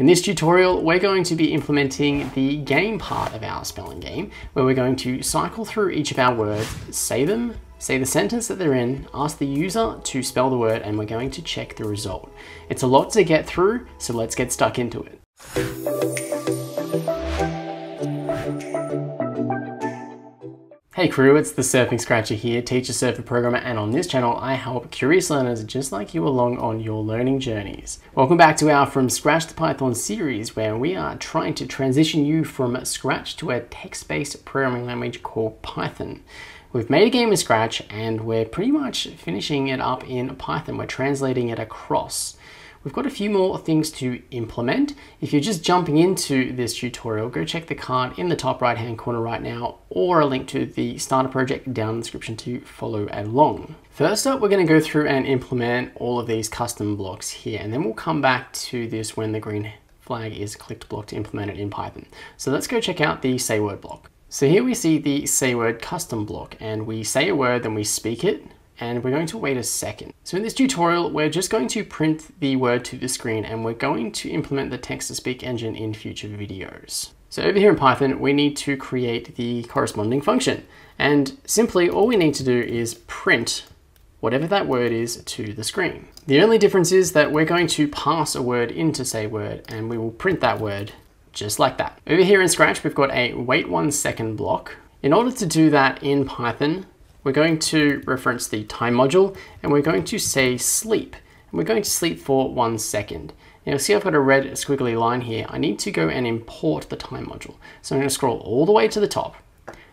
In this tutorial, we're going to be implementing the game part of our spelling game, where we're going to cycle through each of our words, say them, say the sentence that they're in, ask the user to spell the word, and we're going to check the result. It's a lot to get through, so let's get stuck into it. Hey crew, it's the Surfing Scratcher here, teacher surfer programmer, and on this channel I help curious learners just like you along on your learning journeys. Welcome back to our From Scratch to Python series where we are trying to transition you from Scratch to a text-based programming language called Python. We've made a game in Scratch and we're pretty much finishing it up in Python. We're translating it across. We've got a few more things to implement. If you're just jumping into this tutorial, go check the card in the top right hand corner right now or a link to the starter project down in the description to follow along. First up, we're going to go through and implement all of these custom blocks here and then we'll come back to this when the green flag is clicked block to implement it in Python. So let's go check out the say word block. So here we see the say word custom block and we say a word, then we speak it, and we're going to wait a second. So in this tutorial, we're just going to print the word to the screen and we're going to implement the text-to-speak engine in future videos. So over here in Python, we need to create the corresponding function. And simply all we need to do is print whatever that word is to the screen. The only difference is that we're going to pass a word into say word and we will print that word just like that. Over here in Scratch, we've got a wait one second block. In order to do that in Python, we're going to reference the time module and we're going to say sleep. And we're going to sleep for one second. Now you'll see I've got a red squiggly line here. I need to go and import the time module. So I'm going to scroll all the way to the top.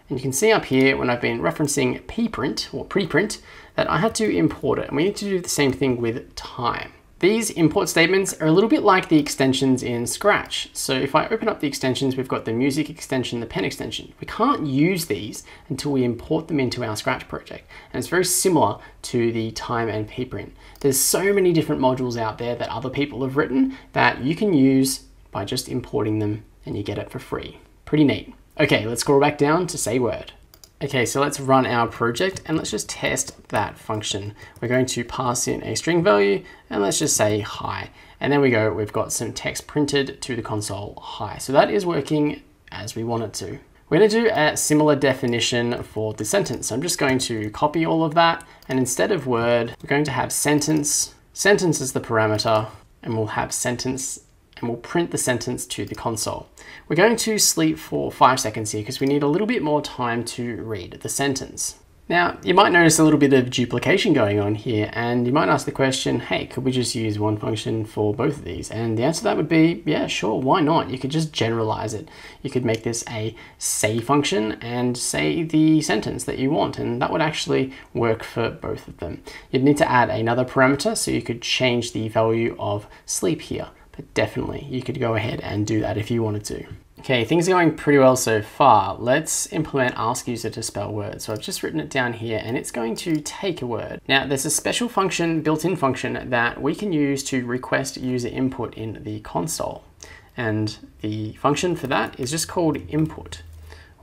And you can see up here when I've been referencing pprint or preprint that I had to import it. And we need to do the same thing with time. These import statements are a little bit like the extensions in Scratch. So if I open up the extensions, we've got the music extension, the pen extension. We can't use these until we import them into our Scratch project. And it's very similar to the time and pprint. There's so many different modules out there that other people have written that you can use by just importing them and you get it for free. Pretty neat. Okay, let's scroll back down to say word. Okay, so let's run our project and let's just test that function. We're going to pass in a string value and let's just say hi. And then we go, we've got some text printed to the console hi. So that is working as we want it to. We're going to do a similar definition for the sentence. So I'm just going to copy all of that and instead of word, we're going to have sentence. Sentence is the parameter and we'll have sentence and we'll print the sentence to the console. We're going to sleep for five seconds here because we need a little bit more time to read the sentence. Now, you might notice a little bit of duplication going on here, and you might ask the question, hey, could we just use one function for both of these? And the answer to that would be, yeah, sure, why not? You could just generalize it. You could make this a say function and say the sentence that you want, and that would actually work for both of them. You'd need to add another parameter, so you could change the value of sleep here. But definitely, you could go ahead and do that if you wanted to. Okay, things are going pretty well so far. Let's implement ask user to spell words. So I've just written it down here and it's going to take a word. Now there's a special function, built-in function that we can use to request user input in the console. And the function for that is just called input.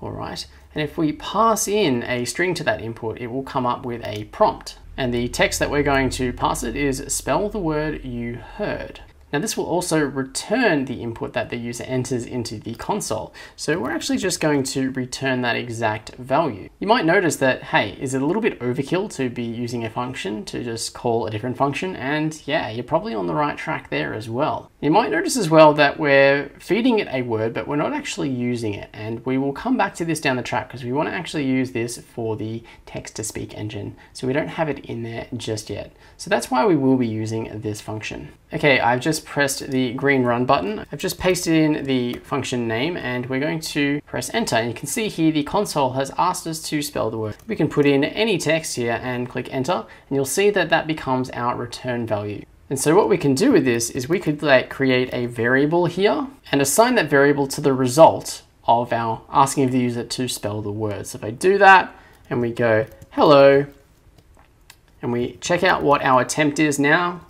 All right, and if we pass in a string to that input, it will come up with a prompt. And the text that we're going to pass it is spell the word you heard. Now this will also return the input that the user enters into the console. So we're actually just going to return that exact value. You might notice that, hey, is it a little bit overkill to be using a function to just call a different function? And yeah, you're probably on the right track there as well. You might notice as well that we're feeding it a word, but we're not actually using it. And we will come back to this down the track because we want to actually use this for the text-to-speak engine. So we don't have it in there just yet. So that's why we will be using this function. Okay, I've just pressed the green run button. I've just pasted in the function name and we're going to press enter. And you can see here the console has asked us to spell the word. We can put in any text here and click enter and you'll see that that becomes our return value. And so what we can do with this is we could like create a variable here and assign that variable to the result of our asking of the user to spell the word. So if I do that and we go hello and we check out what our attempt is now,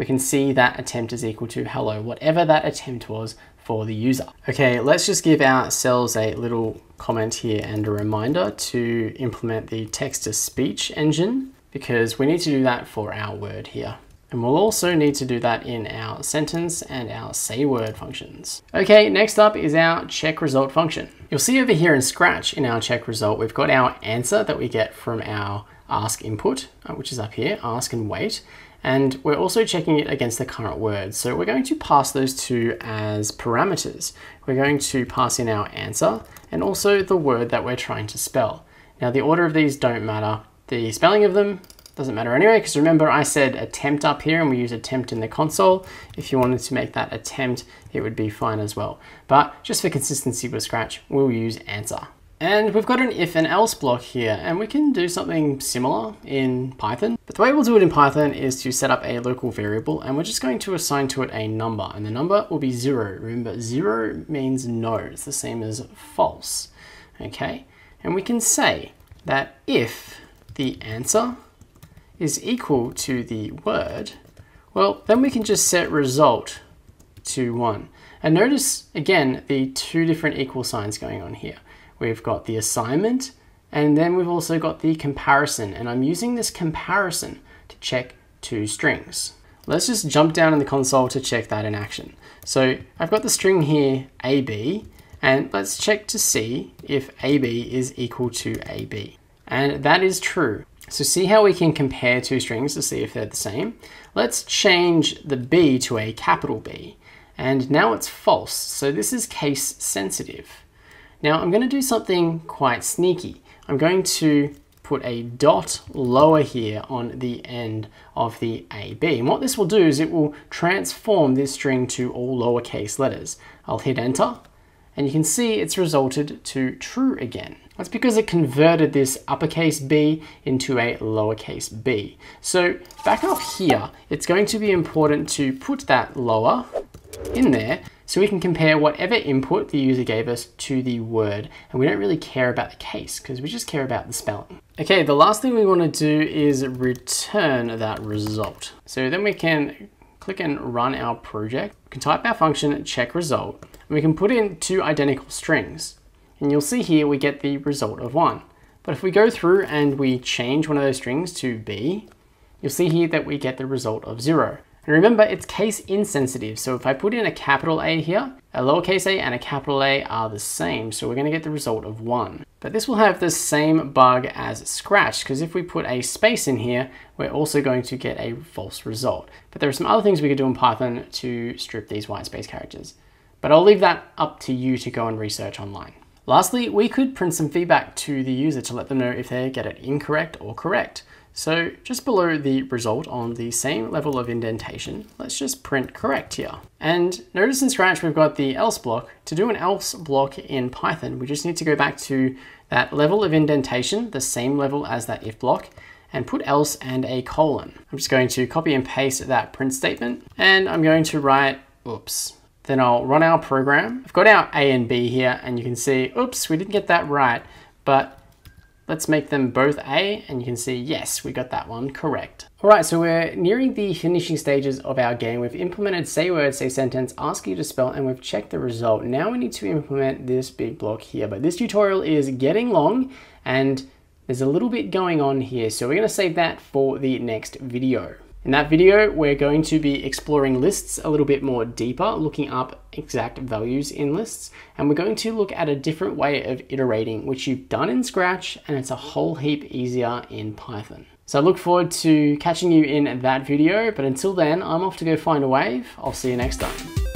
we can see that attempt is equal to hello, whatever that attempt was for the user. Okay, let's just give ourselves a little comment here and a reminder to implement the text-to-speech engine because we need to do that for our word here. And we'll also need to do that in our sentence and our say word functions. Okay, next up is our check result function. You'll see over here in Scratch in our check result, we've got our answer that we get from our ask input, uh, which is up here, ask and wait. And we're also checking it against the current word. So we're going to pass those two as parameters. We're going to pass in our answer and also the word that we're trying to spell. Now the order of these don't matter. The spelling of them doesn't matter anyway, because remember I said attempt up here and we use attempt in the console. If you wanted to make that attempt, it would be fine as well. But just for consistency with Scratch, we'll use answer. And we've got an if and else block here, and we can do something similar in Python. But the way we'll do it in Python is to set up a local variable, and we're just going to assign to it a number, and the number will be zero. Remember, zero means no, it's the same as false, okay? And we can say that if the answer is equal to the word, well, then we can just set result to one. And notice, again, the two different equal signs going on here. We've got the assignment, and then we've also got the comparison. And I'm using this comparison to check two strings. Let's just jump down in the console to check that in action. So I've got the string here, AB, and let's check to see if AB is equal to AB. And that is true. So see how we can compare two strings to see if they're the same? Let's change the B to a capital B. And now it's false, so this is case sensitive. Now I'm going to do something quite sneaky. I'm going to put a dot lower here on the end of the AB. And what this will do is it will transform this string to all lowercase letters. I'll hit enter and you can see it's resulted to true again. That's because it converted this uppercase b into a lowercase b. So back up here, it's going to be important to put that lower in there so we can compare whatever input the user gave us to the word. And we don't really care about the case because we just care about the spelling. Okay, the last thing we want to do is return that result. So then we can click and run our project. We can type our function check result and we can put in two identical strings. And you'll see here we get the result of one. But if we go through and we change one of those strings to B, you'll see here that we get the result of zero. And remember, it's case insensitive. So if I put in a capital A here, a lowercase a and a capital A are the same. So we're going to get the result of 1. But this will have the same bug as Scratch, because if we put a space in here, we're also going to get a false result. But there are some other things we could do in Python to strip these white space characters. But I'll leave that up to you to go and research online. Lastly, we could print some feedback to the user to let them know if they get it incorrect or correct. So just below the result on the same level of indentation, let's just print correct here. And notice in Scratch we've got the else block. To do an else block in Python, we just need to go back to that level of indentation, the same level as that if block, and put else and a colon. I'm just going to copy and paste that print statement, and I'm going to write, oops. Then I'll run our program. I've got our A and B here, and you can see, oops, we didn't get that right, but Let's make them both A and you can see, yes, we got that one correct. All right, so we're nearing the finishing stages of our game. We've implemented say word, say sentence, ask you to spell, and we've checked the result. Now we need to implement this big block here, but this tutorial is getting long and there's a little bit going on here. So we're gonna save that for the next video. In that video, we're going to be exploring lists a little bit more deeper, looking up exact values in lists, and we're going to look at a different way of iterating, which you've done in Scratch, and it's a whole heap easier in Python. So I look forward to catching you in that video, but until then, I'm off to go find a wave. I'll see you next time.